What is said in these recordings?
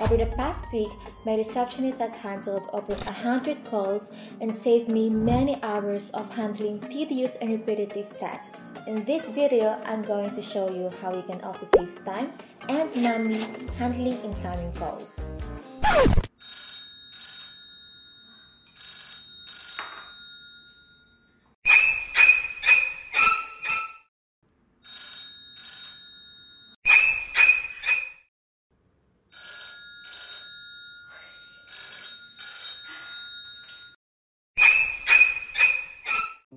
Over the past week, my receptionist has handled over 100 calls and saved me many hours of handling tedious and repetitive tasks. In this video, I'm going to show you how you can also save time and money handling incoming calls.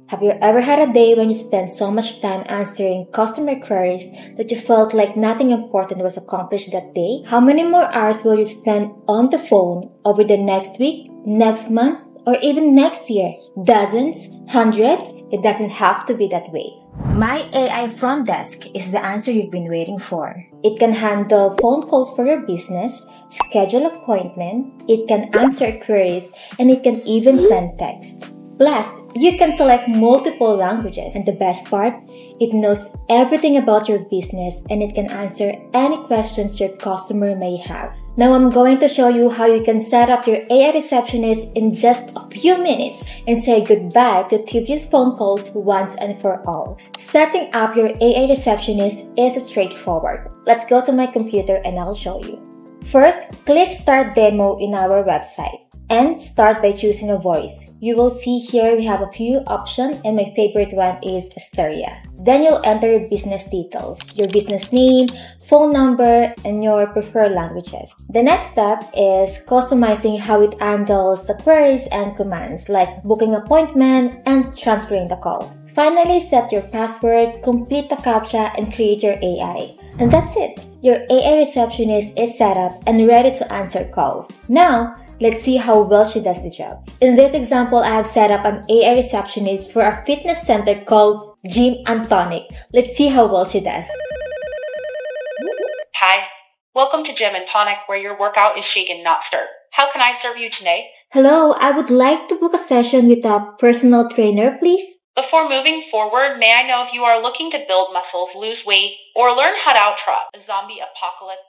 Have you ever had a day when you spent so much time answering customer queries that you felt like nothing important was accomplished that day? How many more hours will you spend on the phone over the next week, next month, or even next year? Dozens? Hundreds? It doesn't have to be that way. My AI front desk is the answer you've been waiting for. It can handle phone calls for your business, schedule appointment, it can answer queries, and it can even send text. Plus, you can select multiple languages and the best part, it knows everything about your business and it can answer any questions your customer may have. Now I'm going to show you how you can set up your AI receptionist in just a few minutes and say goodbye to tedious phone calls once and for all. Setting up your AI receptionist is straightforward. Let's go to my computer and I'll show you. First, click Start Demo in our website and start by choosing a voice. You will see here we have a few options and my favorite one is Asteria. Then you'll enter your business details, your business name, phone number, and your preferred languages. The next step is customizing how it handles the queries and commands like booking appointment and transferring the call. Finally, set your password, complete the CAPTCHA, and create your AI. And that's it. Your AI receptionist is set up and ready to answer calls. Now, Let's see how well she does the job. In this example, I have set up an AI receptionist for a fitness center called Gym and Tonic. Let's see how well she does. Hi, welcome to Gym and Tonic where your workout is shaken, not stirred. How can I serve you today? Hello, I would like to book a session with a personal trainer, please. Before moving forward, may I know if you are looking to build muscles, lose weight, or learn how to outrun a zombie apocalypse?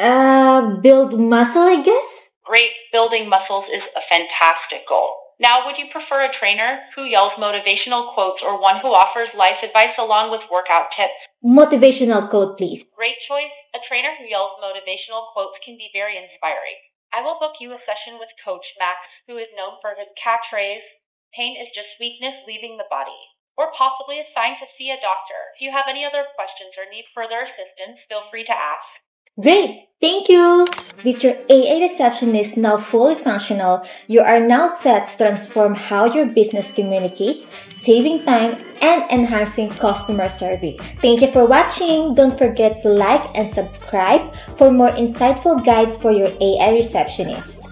Uh, build muscle, I guess? Great, building muscles is a fantastic goal. Now, would you prefer a trainer who yells motivational quotes or one who offers life advice along with workout tips? Motivational quote, please. Great choice. A trainer who yells motivational quotes can be very inspiring. I will book you a session with Coach Max, who is known for his catchphrase, pain is just weakness leaving the body, or possibly assigned to see a doctor. If you have any other questions or need further assistance, feel free to ask. Great! Thank you! With your AI receptionist now fully functional, you are now set to transform how your business communicates, saving time and enhancing customer service. Thank you for watching. Don't forget to like and subscribe for more insightful guides for your AI receptionist.